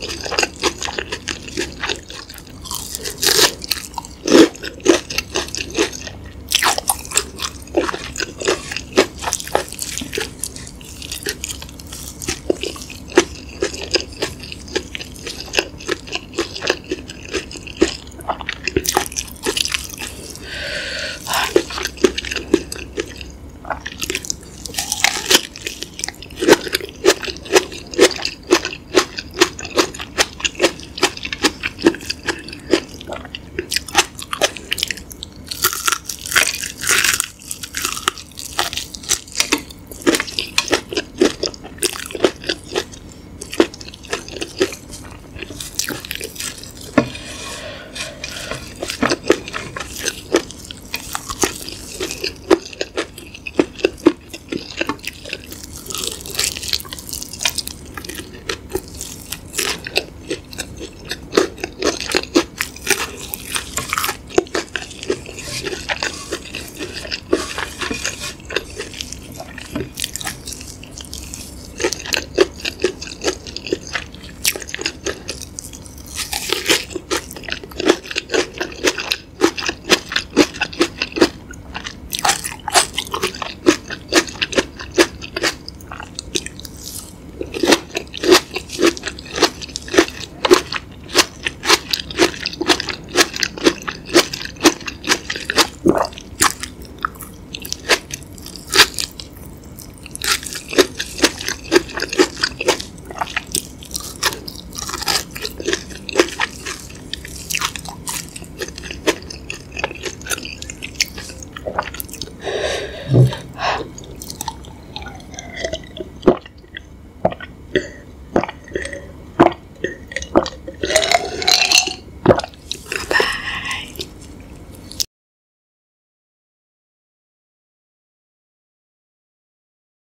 Gracias.